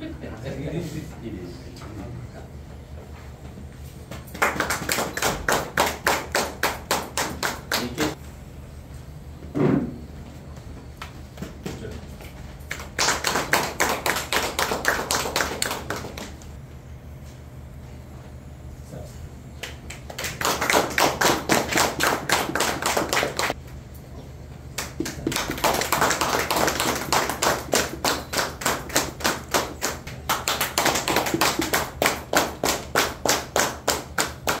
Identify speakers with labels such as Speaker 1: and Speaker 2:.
Speaker 1: it is.